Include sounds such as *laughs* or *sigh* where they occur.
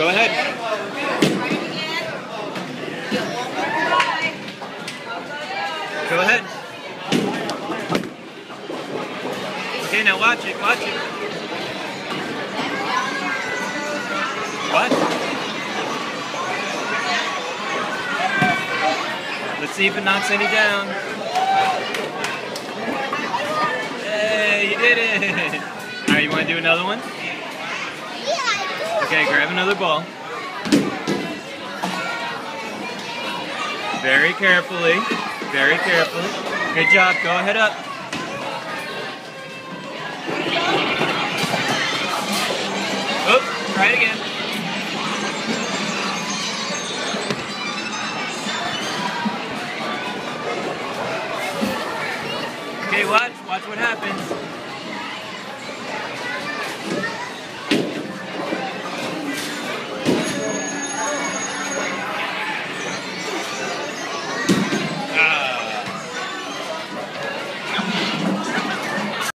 Go ahead. Go ahead. Okay, now watch it, watch it. What? Let's see if it knocks any down. Hey, you did it! *laughs* Alright, you want to do another one? Okay, grab another ball. Very carefully. Very carefully. Good job. Go ahead up. Oop, try it again. Okay, watch. Watch what happens.